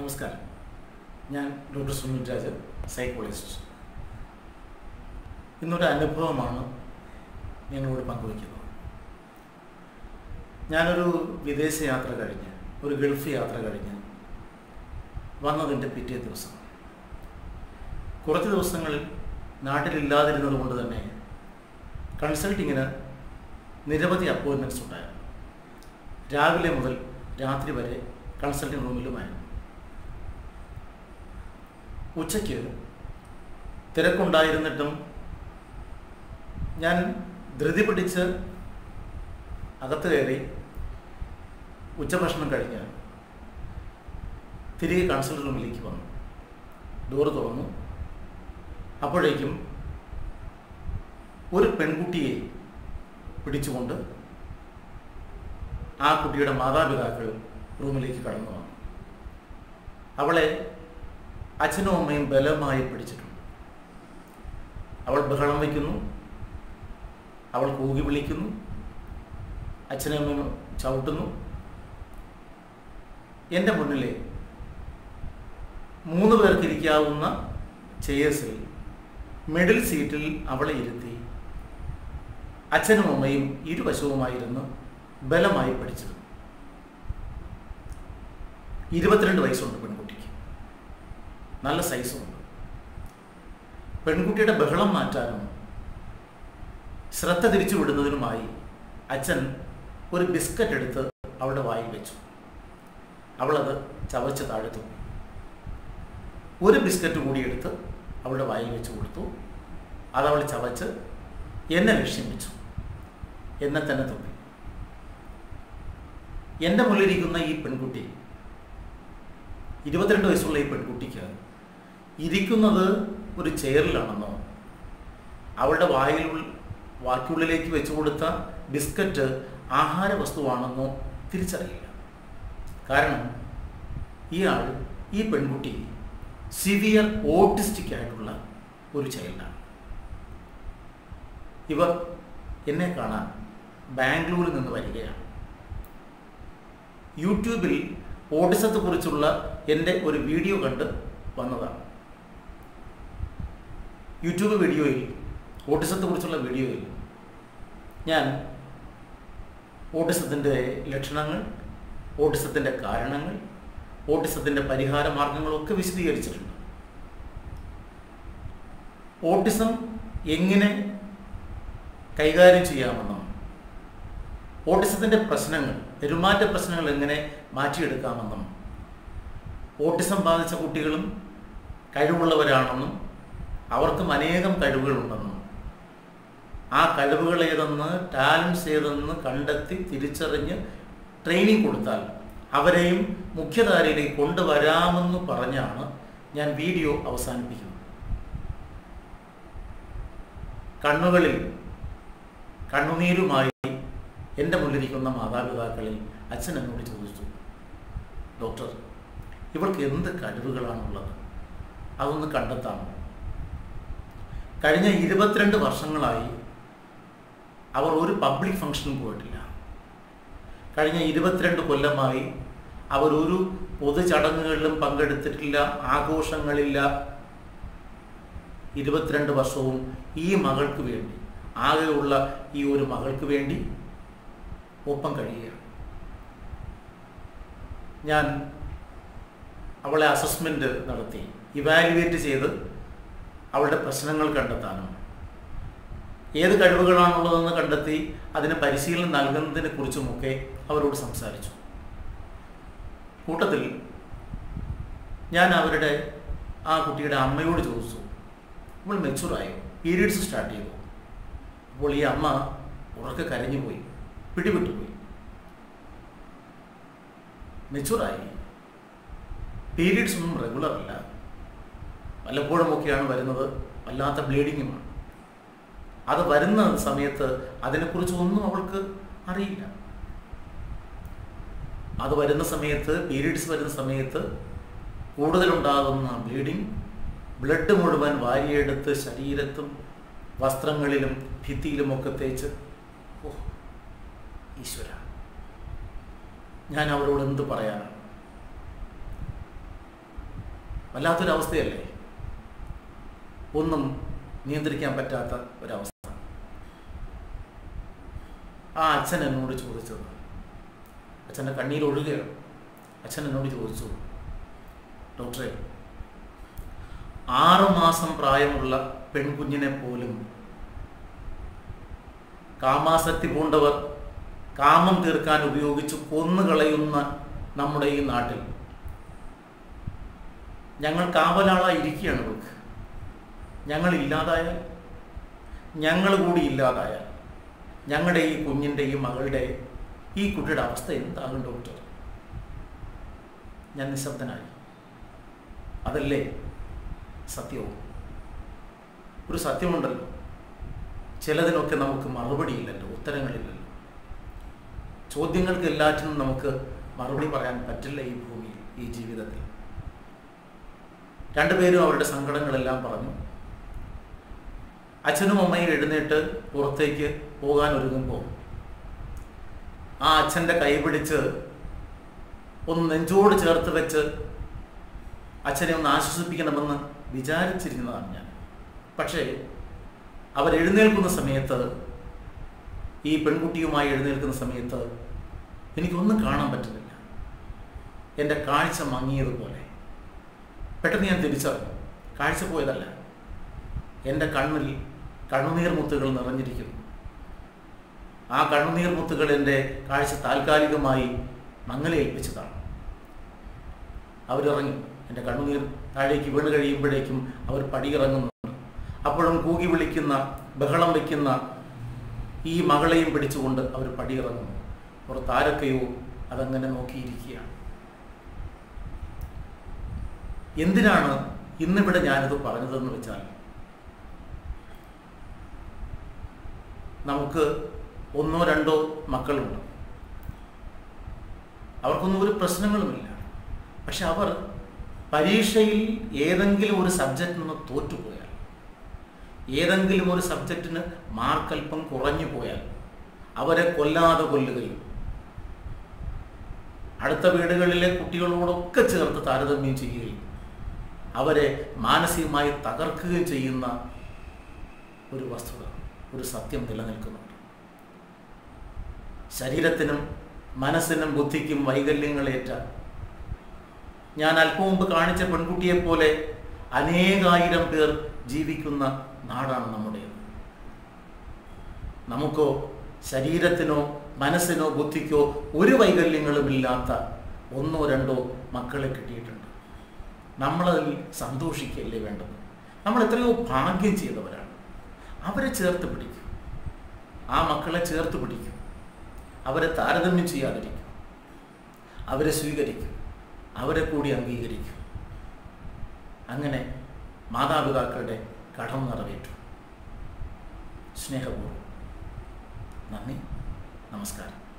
നമസ്കാരം. ഞാൻ doctor Sunil Rajan psychologist ഇന്നൊരു അനുഭവമാണ് നിങ്ങളോട് പങ്കുവയ്ക്കുന്നത്. ഞാനൊരു വിദേശ യാത്ര കഴിഞ്ഞ് ഒരു ഗൾഫ് യാത്ര കഴിഞ്ഞ് വന്നതിന്റെ പിറ്റേ ദിവസം. കുറച്ച് ദിവസങ്ങളിൽ നാട്ടിലില്ലാതിരുന്നത് കൊണ്ട് തന്നെ കൺസൾട്ടിങ്ങിന് നിരവധി അപ്പോയിൻമെന്റ്സ് ഉണ്ടായിരുന്നു. രാവിലെ മുതൽ രാത്രി വരെ കൺസൾട്ടിംഗ് റൂമിലുമായിരുന്നു. ഉച്ചയ്ക്ക് തിരക്കുണ്ടായിരുന്നിട്ടും ഞാൻ ധൃതി പിടിച്ച് അകത്ത് കയറി ഉച്ചഭക്ഷണം കഴിഞ്ഞ് തിരികെ കൺസൾട്ട് റൂമിലേക്ക് വന്നു. ഡോറ് തുറന്നു. അപ്പോഴേക്കും ഒരു പെൺകുട്ടിയെ പിടിച്ചുകൊണ്ട് ആ കുട്ടിയുടെ മാതാപിതാക്കൾ റൂമിലേക്ക് കടന്നു വന്നു. അവളെ അച്ഛനും അമ്മയും ബലമായി പിടിച്ചിട്ടുണ്ട്. അവൾ ബഹളം വയ്ക്കുന്നു. അവൾ കൂകി വിളിക്കുന്നു. അച്ഛനും അമ്മയും ചവിട്ടുന്നു. എന്റെ മുന്നിലെ മൂന്ന് പേർക്ക് ഇരിക്കാവുന്ന ചെയേഴ്സിൽ മിഡിൽ സീറ്റിൽ അവളെ ഇരുത്തി അച്ഛനും അമ്മയും ഇരുവശവുമായിരുന്നു ബലമായി പഠിച്ചിരുന്നു ഇരുപത്തിരണ്ട് വയസ്സുണ്ട് പെൺകുട്ടിക്ക് നല്ല സൈസുമുണ്ട് പെൺകുട്ടിയുടെ ബഹളം മാറ്റാനും ശ്രദ്ധ തിരിച്ചു വിടുന്നതിനുമായി അച്ഛൻ ഒരു ബിസ്ക്കറ്റ് എടുത്ത് അവളുടെ വായിൽ വെച്ചു. അവളത് ചവച്ച് താഴെ തുപ്പി ഒരു ബിസ്ക്കറ്റ് കൂടി എടുത്ത് അവളുടെ വായിൽ വെച്ച് കൊടുത്തു. അതവൾ ചവച്ച് എന്നെ ലക്ഷ്യം വെച്ചു എന്നെ തന്നെ തുപ്പി എന്റെ മുന്നിലിരിക്കുന്ന ഈ പെൺകുട്ടി ഇരുപത്തിരണ്ട് വയസ്സുള്ള ഈ പെൺകുട്ടിക്ക് ഇരിക്കുന്നത് ഒരു ചെയറിലാണെന്നോ? അവളുടെ വായിൽ വാക്കുള്ളിലേക്ക് വെച്ചു കൊടുത്ത ബിസ്ക്കറ്റ് ആഹാര വസ്തുവാണെന്നോ തിരിച്ചറിയില്ല. കാരണം ഇയാൾ ഈ പെൺകുട്ടി സിവിയർ ഓട്ടിസ്റ്റിക് ആയിട്ടുള്ള ഒരു ചൈൽഡാണ്. ഇവർ എന്നെ കാണാൻ ബാംഗ്ലൂരിൽ നിന്ന് വരികയാണ്. യൂട്യൂബിൽ ഓട്ടിസത്തെക്കുറിച്ചുള്ള എന്റെ ഒരു വീഡിയോ കണ്ട് വന്നതാണ്. യൂട്യൂബ് വീഡിയോയിൽ ഓട്ടിസത്തെക്കുറിച്ചുള്ള വീഡിയോയിൽ ഞാൻ ഓട്ടിസത്തിന്റെ ലക്ഷണങ്ങൾ ഓട്ടിസത്തിന്റെ കാരണങ്ങൾ ഓട്ടിസത്തിന്റെ പരിഹാര മാർഗങ്ങളൊക്കെ വിശദീകരിച്ചിട്ടുണ്ട്. ഓട്ടിസം എങ്ങനെ കൈകാര്യം ചെയ്യാമെന്നും ഓട്ടിസത്തിന്റെ പ്രശ്നങ്ങൾ പെരുമാറ്റ പ്രശ്നങ്ങൾ എങ്ങനെ മാറ്റിയെടുക്കാമെന്നും ഓട്ടിസം ബാധിച്ച കുട്ടികളും കഴിവുള്ളവരാണെന്നും അവർക്കും അനേകം കഴിവുകളുണ്ടെന്നും ആ കഴിവുകൾ ഏതെന്ന് ടാലൻസ് ഏതെന്ന് കണ്ടെത്തി തിരിച്ചറിഞ്ഞ് ട്രെയിനിങ് കൊടുത്താൽ അവരെയും മുഖ്യധാരയിലേക്ക് കൊണ്ടുവരാമെന്ന് പറഞ്ഞാണ് ഞാൻ വീഡിയോ അവസാനിപ്പിക്കുന്നത്. കണ്ണുകളിൽ കണ്ണുനീരുമായി എന്റെ മുന്നിലിരിക്കുന്ന മാതാപിതാക്കളിൽ അച്ഛൻ എന്നോട് ചോദിച്ചു ഡോക്ടർ ഇവർക്ക് എന്ത് കഴിവുകളാണുള്ളത്? അതൊന്ന് കണ്ടെത്താമോ? കഴിഞ്ഞ ഇരുപത്തിരണ്ട് വർഷങ്ങളായി അവർ ഒരു പബ്ലിക് ഫംഗ്ഷനും പോയിട്ടില്ല. കഴിഞ്ഞ ഇരുപത്തിരണ്ട് കൊല്ലമായി അവർ ഒരു പൊതുചടങ്ങുകളിലും പങ്കെടുത്തിട്ടില്ല ആഘോഷങ്ങളില്ല. ഇരുപത്തിരണ്ട് വർഷവും ഈ മകൾക്ക് വേണ്ടി ആകെയുള്ള ഈ ഒരു മകൾക്ക് വേണ്ടി ഒപ്പം കഴിയുകയാണ്. ഞാൻ അവളെ അസസ്മെന്റ് നടത്തി ഇവാലുവേറ്റ് ചെയ്ത് അവളുടെ പ്രശ്നങ്ങൾ കണ്ടെത്താനും. ഏത് കഴിവുകളാണുള്ളതെന്ന് കണ്ടെത്തി അതിന് പരിശീലനം നൽകുന്നതിനെ കുറിച്ചുമൊക്കെ അവരോട് സംസാരിച്ചു. കൂട്ടത്തിൽ ഞാൻ അവരുടെ ആ കുട്ടിയുടെ അമ്മയോട് ചോദിച്ചു. നമ്മൾ മെച്ചൂറായോ പീരീഡ്സ് സ്റ്റാർട്ട് ചെയ്തു? അപ്പോൾ ഈ അമ്മ ഉറക്കെ കരഞ്ഞുപോയി പിടിപെട്ടുപോയി. മെച്ചൂറായി പീരീഡ്സ് ഒന്നും റെഗുലർ അല്ല. വല്ലപ്പോഴുമൊക്കെയാണ് വരുന്നത്. വല്ലാത്ത ബ്ലീഡിങ്ങുമാണ്. അത് വരുന്ന സമയത്ത് അതിനെക്കുറിച്ച് ഒന്നും അവൾക്ക് അറിയില്ല. അത് വരുന്ന സമയത്ത് പീരീഡ്സ് വരുന്ന സമയത്ത് കൂടുതലുണ്ടാകുന്ന ബ്ലീഡിങ് ബ്ലഡ് മുഴുവൻ വാരിയെടുത്ത് ശരീരത്തും വസ്ത്രങ്ങളിലും ഭിത്തിയിലും ഒക്കെ തേച്ച് ഓ ഈശ്വര. ഞാൻ അവരോട് എന്ത് പറയാനാണ്? വല്ലാത്തൊരവസ്ഥയല്ലേ? ഒന്നും നിയന്ത്രിക്കാൻ പറ്റാത്ത ഒരവസ്ഥ. ആ അച്ഛൻ എന്നോട് ചോദിച്ചത് അച്ഛന്റെ കണ്ണീരൊഴുകുകയാണ് അച്ഛൻ എന്നോട് ചോദിച്ചു ഡോക്ടറെ ആറുമാസം പ്രായമുള്ള പെൺകുഞ്ഞിനെ പോലും കാമാസക്തി പൂണ്ടവർ കാമം തീർക്കാൻ ഉപയോഗിച്ച് കൊന്നുകളയുന്ന നമ്മുടെ ഈ നാട്ടിൽ ഞങ്ങൾ കാവലാളായിരിക്കുകയാണ് ഇവർക്ക്. ഞങ്ങൾ ഇല്ലാതായാൽ ഞങ്ങൾ കൂടി ഇല്ലാതായാൽ ഞങ്ങളുടെ ഈ കുഞ്ഞിന്റെ ഈ മകളുടെ ഈ കുട്ടിയുടെ അവസ്ഥ എന്താകും ഡോക്ടർ ഞാൻ നിശബ്ദനായി. അതല്ലേ സത്യവും? ഒരു സത്യമുണ്ടല്ലോ. ചിലതിനൊക്കെ നമുക്ക് മറുപടിയില്ലല്ലോ ഉത്തരങ്ങളില്ലല്ലോ. ചോദ്യങ്ങൾക്ക് എല്ലാറ്റിനും നമുക്ക് മറുപടി പറയാൻ പറ്റില്ല ഈ ഭൂമിയിൽ ഈ ജീവിതത്തിൽ. രണ്ടുപേരും അവരുടെ സങ്കടങ്ങളെല്ലാം പറഞ്ഞു. അച്ഛനും അമ്മയും എഴുന്നേറ്റ് പുറത്തേക്ക് പോകാൻ ഒരുങ്ങുമ്പോൾ ആ അച്ഛന്റെ കൈ പിടിച്ച് ഒന്ന് നെഞ്ചോട് ചേർത്ത് വെച്ച് അച്ഛനെ ഒന്ന് ആശ്വസിപ്പിക്കണമെന്ന് വിചാരിച്ചിരുന്നതാണ് ഞാൻ. പക്ഷേ അവർ എഴുന്നേൽക്കുന്ന സമയത്ത് ഈ പെൺകുട്ടിയുമായി എഴുന്നേൽക്കുന്ന സമയത്ത് എനിക്കൊന്നും കാണാൻ പറ്റുന്നില്ല. എന്റെ കാഴ്ച മങ്ങിയതുപോലെ. പെട്ടെന്ന് ഞാൻ തിരിച്ചറിഞ്ഞു. കാഴ്ച പോയതല്ല. എന്റെ കണ്ണിൽ കണ്ണുനീർ മുത്തുകൾ നിറഞ്ഞിരിക്കുന്നു. ആ കണ്ണുനീർ മുത്തുകൾ എന്റെ കാഴ്ച താൽക്കാലികമായി മങ്ങലേൽപ്പിച്ചതാണ്. അവരിറങ്ങി. എന്റെ കണ്ണുനീർ താഴേക്ക് വീണ് കഴിയുമ്പോഴേക്കും അവർ പടിയിറങ്ങുന്നുണ്ട്. അപ്പോഴും കൂകി വിളിക്കുന്ന ബഹളം വയ്ക്കുന്ന ഈ മകളെയും പിടിച്ചുകൊണ്ട് അവർ പടിയിറങ്ങുന്നു. പുറത്താരൊക്കെയോ അതങ്ങനെ നോക്കിയിരിക്കുകയാണ്. എന്തിനാണ് ഇന്നിവിടെ ഞാനിത് പറഞ്ഞതെന്ന് വെച്ചാൽ നമുക്ക് ഒന്നോ രണ്ടോ മക്കളുണ്ട്. അവർക്കൊന്നും ഒരു പ്രശ്നങ്ങളുമില്ല. പക്ഷെ അവർ പരീക്ഷയിൽ ഏതെങ്കിലും ഒരു സബ്ജക്റ്റിൽ നിന്ന് തോറ്റുപോയാൽ ഏതെങ്കിലും ഒരു സബ്ജക്റ്റിന് മാർക്കല്പം കുറഞ്ഞു പോയാൽ അവരെ കൊല്ലാതെ കൊല്ലുകയും അടുത്ത വീടുകളിലെ കുട്ടികളോടൊക്കെ ചേർത്ത് താരതമ്യം ചെയ്യുകയും അവരെ മാനസികമായി തകർക്കുകയും ചെയ്യുന്ന ഒരു വസ്തുത. ഒരു സത്യം നിലനിൽക്കുന്നുണ്ട് ശരീരത്തിനും മനസ്സിനും ബുദ്ധിക്കും വൈകല്യങ്ങളേറ്റ ഞാൻ അല്പം മുമ്പ് കാണിച്ച പെൺകുട്ടിയെപ്പോലെ അനേകായിരം പേർ ജീവിക്കുന്ന നാടാണ് നമ്മുടേത്. നമുക്കോ ശരീരത്തിനോ മനസ്സിനോ ബുദ്ധിക്കോ ഒരു വൈകല്യങ്ങളും ഇല്ലാത്ത ഒന്നോ രണ്ടോ മക്കളെ കിട്ടിയിട്ടുണ്ട്. നമ്മളതിൽ സന്തോഷിക്കല്ലേ വേണ്ടത്? നമ്മൾ എത്രയോ ഭാഗ്യം ചെയ്തവരാണ്. അവരെ ചേർത്ത് പിടിക്കും. ആ മക്കളെ ചേർത്ത് പിടിക്കും. അവരെ താരതമ്യം ചെയ്യാതിരിക്കും. അവരെ സ്വീകരിക്കും. അവരെ കൂടി അംഗീകരിക്കും. അങ്ങനെ മാതാപിതാക്കളുടെ കടം നിറവേറ്റും. സ്നേഹപൂർവം. നന്ദി. നമസ്കാരം.